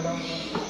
trabalho.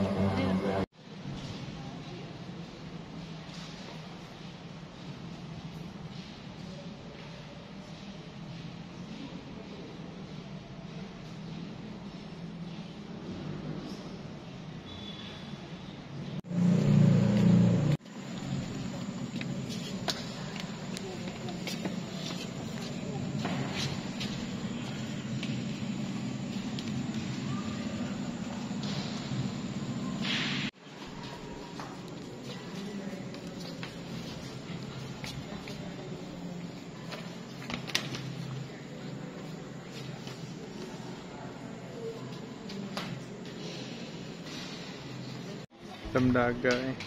Tamdaga eh.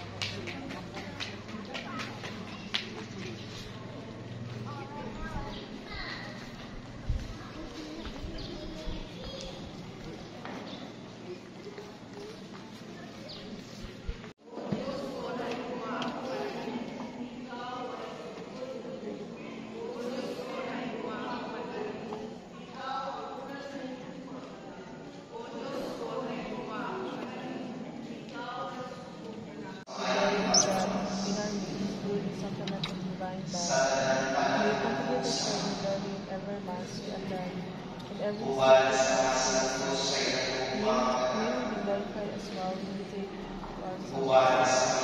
Every